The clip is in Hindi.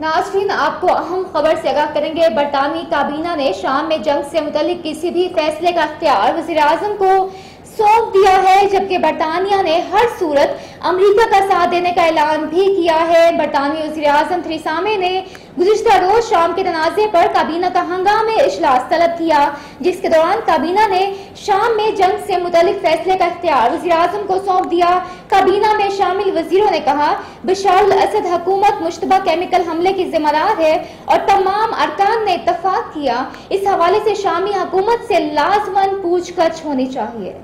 नाजरीन, आपको अहम खबर से आगाह करेंगे। बरतानवी काबीना ने शाम में जंग से मुतल किसी भी फैसले का अख्तियार वजी अजम को सौंप दिया है, जबकि बरतानिया ने हर सूरत अमरीका का साथ देने का ऐलान भी किया है। बरतानवी वजी अजम थ्रीसामे ने गुजशत रोज शाम के तनाजे पर काबीना का हंगामे इजलास तलब किया, जिसके दौरान काबीना ने शाम में जंग से मुतलिक फैसले का इख्तियार वजी अजम को सौंप दिया। काबीना में शामिल वजीरों ने कहा, बशार असद हुकूमत मुशतबा केमिकल हमले की जिम्मेदार है और तमाम अरकान ने इतफाक किया। इस हवाले से शामी हुकूमत से लाजमन पूछ होनी चाहिए।